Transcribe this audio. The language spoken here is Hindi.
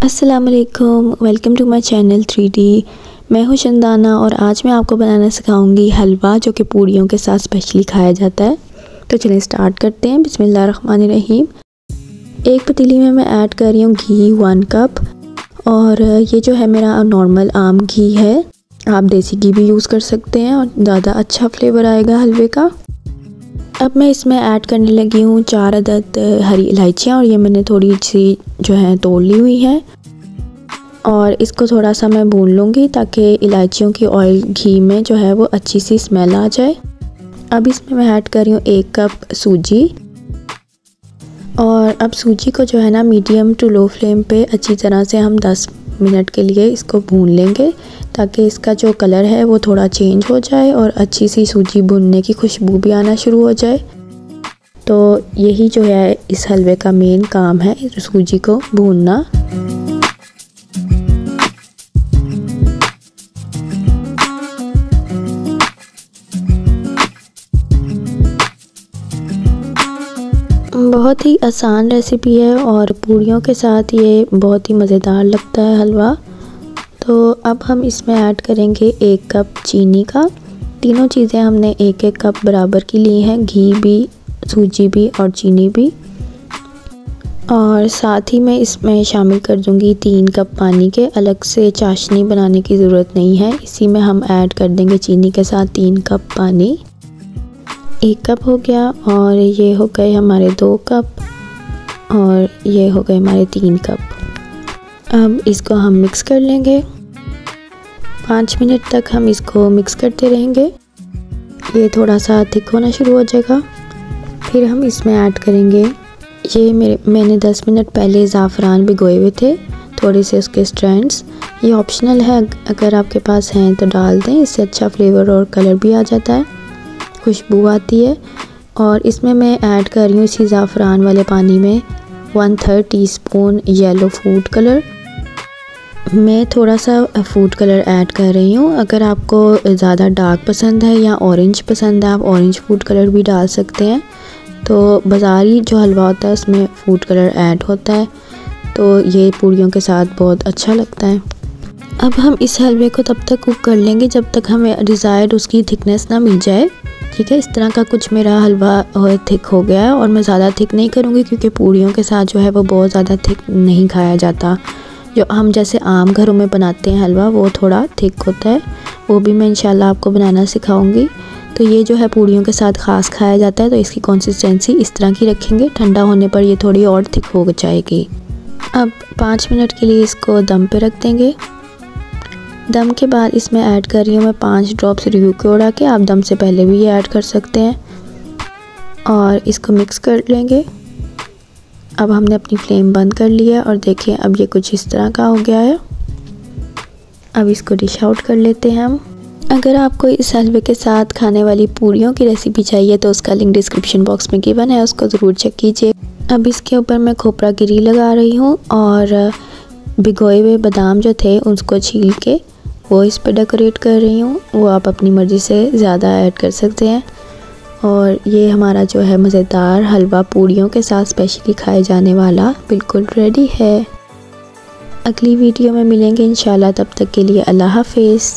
अस्सलाम वालेकुम to my channel three D मैं हूँ चंदाना और आज मैं आपको बनाना सिखाऊँगी हलवा, जो कि पूड़ियों के साथ स्पेशली खाया जाता है। तो चलिए स्टार्ट करते हैं। बिस्मिल्लाहिर्रहमानिर्रहीम। एक पतीली में मैं ऐड कर रही हूँ घी वन कप और ये जो है मेरा नॉर्मल आम घी है। आप देसी घी भी यूज़ कर सकते हैं और ज़्यादा अच्छा फ्लेवर आएगा हलवे का। अब मैं इसमें ऐड करने लगी हूँ चार अदद हरी इलायचियाँ और ये मैंने थोड़ी सी जो है तोड़ ली हुई है। और इसको थोड़ा सा मैं भून लूँगी ताकि इलायचियों की ऑयल घी में जो है वो अच्छी सी स्मेल आ जाए। अब इसमें मैं ऐड कर रही हूँ एक कप सूजी। और अब सूजी को जो है ना मीडियम टू लो फ्लेम पे अच्छी तरह से हम 10 मिनट के लिए इसको भून लेंगे ताकि इसका जो कलर है वो थोड़ा चेंज हो जाए और अच्छी सी सूजी भुनने की खुशबू भी आना शुरू हो जाए। तो यही जो है इस हलवे का मेन काम है सूजी को भूनना। बहुत ही आसान रेसिपी है और पूड़ियों के साथ ये बहुत ही मज़ेदार लगता है हलवा। तो अब हम इसमें ऐड करेंगे एक कप चीनी का। तीनों चीज़ें हमने एक एक कप बराबर की ली हैं, घी भी, सूजी भी और चीनी भी। और साथ ही मैं इसमें शामिल कर दूँगी तीन कप पानी के। अलग से चाशनी बनाने की ज़रूरत नहीं है। इसी में हम ऐड कर देंगे चीनी के साथ तीन कप पानी। एक कप हो गया और ये हो गए हमारे दो कप और ये हो गए हमारे तीन कप। अब इसको हम मिक्स कर लेंगे। पाँच मिनट तक हम इसको मिक्स करते रहेंगे। ये थोड़ा सा थिक होना शुरू हो जाएगा। फिर हम इसमें ऐड करेंगे। ये मेरे, मैंने 10 मिनट पहले ज़ाफ़रान भिगोए हुए थे, थोड़े से उसके स्ट्रैंड्स ये ऑप्शनल है अगर आपके पास हैं तो डाल दें, इससे अच्छा फ्लेवर और कलर भी आ जाता है। खुशबू आती है। और इसमें मैं ऐड कर रही हूँ इसी ज़ाफ़रान वाले पानी में one third teaspoon yellow food colour मैं थोड़ा सा फ़ूड कलर ऐड कर रही हूँ। अगर आपको ज़्यादा डार्क पसंद है या ऑरेंज पसंद है, आप ऑरेंज फ़ूड कलर भी डाल सकते हैं। तो बाज़ारी जो हलवा होता है, उसमें फ़ूड कलर ऐड होता है। तो ये पूड़ियों के साथ बहुत अच्छा लगता है। अब हम इस हलवे को तब तक कुक कर लेंगे जब तक हमें डिज़ायर्ड उसकी थिकनेस ना मिल जाए। ठीक है, इस तरह का कुछ मेरा हलवा थिक हो गया है और मैं ज़्यादा थिक नहीं करूँगी क्योंकि पूड़ियों के साथ जो है वो बहुत ज़्यादा थिक नहीं खाया जाता। जो हम जैसे आम घरों में बनाते हैं हलवा, वो थोड़ा थिक होता है। वो भी मैं इंशाल्लाह आपको बनाना सिखाऊँगी। तो ये जो है पूड़ियों के साथ ख़ास खाया जाता है तो इसकी कंसिस्टेंसी इस तरह की रखेंगे। ठंडा होने पर ये थोड़ी और थिक हो जाएगी। अब पाँच मिनट के लिए इसको दम पे रख देंगे। दम के बाद इसमें ऐड कर रही हूँ मैं पाँच ड्रॉप्स रिव्यू के उड़ा के आप दम से पहले भी ये ऐड कर सकते हैं। और इसको मिक्स कर लेंगे। अब हमने अपनी फ्लेम बंद कर लिया और देखें अब ये कुछ इस तरह का हो गया है। अब इसको डिश आउट कर लेते हैं हम। अगर आपको इस हलवे के साथ खाने वाली पूड़ियों की रेसिपी चाहिए तो उसका लिंक डिस्क्रिप्शन बॉक्स में गिवन है, उसको ज़रूर चेक कीजिए। अब इसके ऊपर मैं खोपरा गिरी लगा रही हूँ और भिगोए हुए बादाम जो थे, उसको छील के वो इस पर डेकोरेट कर रही हूँ, वो आप अपनी मर्ज़ी से ज़्यादा ऐड कर सकते हैं। और ये हमारा जो है मज़ेदार हलवा पूड़ियों के साथ स्पेशली खाए जाने वाला बिल्कुल रेडी है। अगली वीडियो में मिलेंगे इन तब तक के लिए अल्लाह हाफिज़।